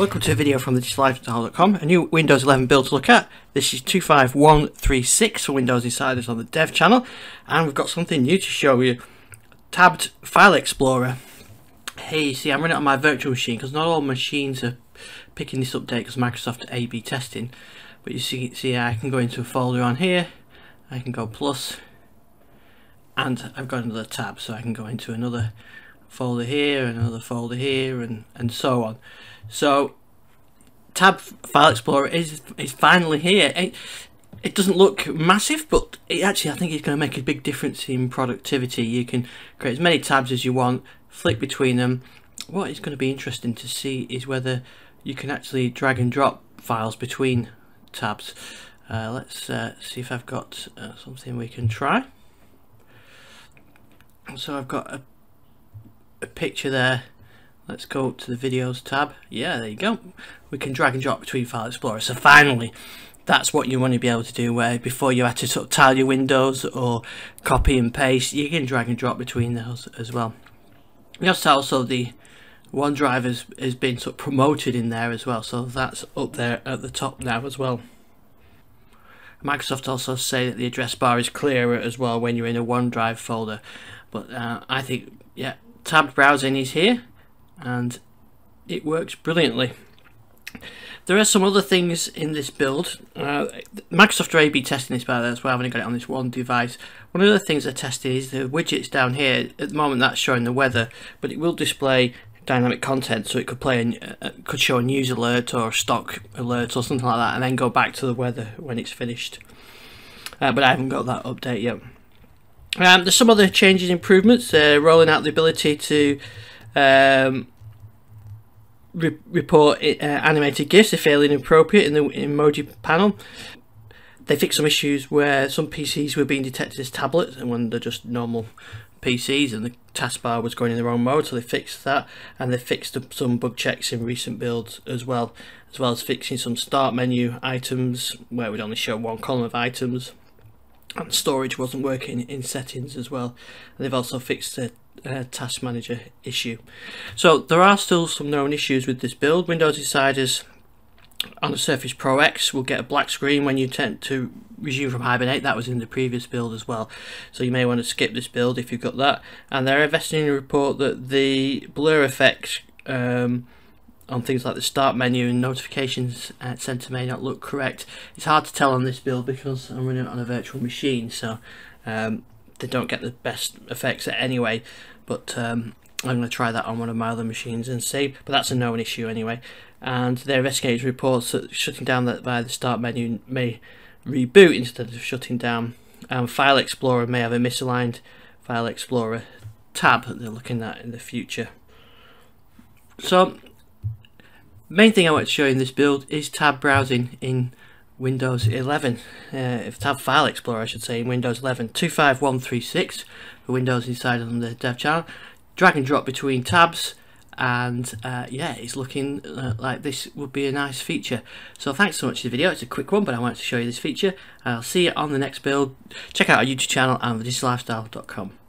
Welcome to a video from thedigital a new Windows 11 build to look at. This is 25136 for Windows Insiders on the Dev channel, and we've got something new to show you. Tabbed File Explorer. Hey, see, I'm running it on my virtual machine because not all machines are picking this update because Microsoft A/B testing. But you see, see, I can go into a folder on here. I can go plus, and I've got another tab, so I can go into another folder here, and another folder here, and and so on. So Tab File Explorer is is finally here. It, it doesn't look massive, but it actually I think it's going to make a big difference in productivity. You can create as many tabs as you want, flick between them. What is going to be interesting to see is whether you can actually drag and drop files between tabs. Uh, let's uh, see if I've got uh, something we can try. So I've got a, a picture there Let's go to the videos tab. Yeah, there you go. We can drag and drop between File Explorer. So finally, that's what you want to be able to do where before you had to sort of tile your windows or copy and paste, you can drag and drop between those as well. Notice also the OneDrive has, has been sort of promoted in there as well, so that's up there at the top now as well. Microsoft also say that the address bar is clearer as well when you're in a OneDrive folder, but uh, I think, yeah, tabbed browsing is here and it works brilliantly. There are some other things in this build. Uh, Microsoft are A-B testing this by the way, that's why I've only got it on this one device. One of the things they're testing is the widgets down here. At the moment that's showing the weather, but it will display dynamic content so it could play a, uh, could show a news alert or a stock alert or something like that and then go back to the weather when it's finished. Uh, but I haven't got that update yet. Um, there's some other changes, and improvements. Uh, rolling out the ability to um, re report uh, animated GIFs if failing inappropriate in the emoji panel. They fixed some issues where some PCs were being detected as tablets and when they're just normal PCs and the taskbar was going in the wrong mode so they fixed that and they fixed some bug checks in recent builds as well as well as fixing some start menu items where it would only show one column of items and storage wasn't working in settings as well and they've also fixed the uh, task manager issue so there are still some known issues with this build windows insiders on the Surface Pro X will get a black screen when you tend to resume from Hibernate. That was in the previous build as well. So you may want to skip this build if you've got that. And they're investing in a report that the blur effects um, on things like the start menu and notifications uh, center may not look correct. It's hard to tell on this build because I'm running it on a virtual machine, so um, they don't get the best effects anyway. But um, I'm going to try that on one of my other machines and see. But that's a known issue anyway. And their investigators reports that shutting down that via the start menu may reboot instead of shutting down. Um, File Explorer may have a misaligned File Explorer tab that they're looking at in the future. So main thing I want to show you in this build is tab browsing in Windows 11. Uh, if tab file explorer I should say in Windows 11 25136 for Windows inside on the dev channel. Drag and drop between tabs and uh, yeah it's looking uh, like this would be a nice feature. So thanks so much for the video. It's a quick one but I wanted to show you this feature. I'll see you on the next build. Check out our YouTube channel and thedigital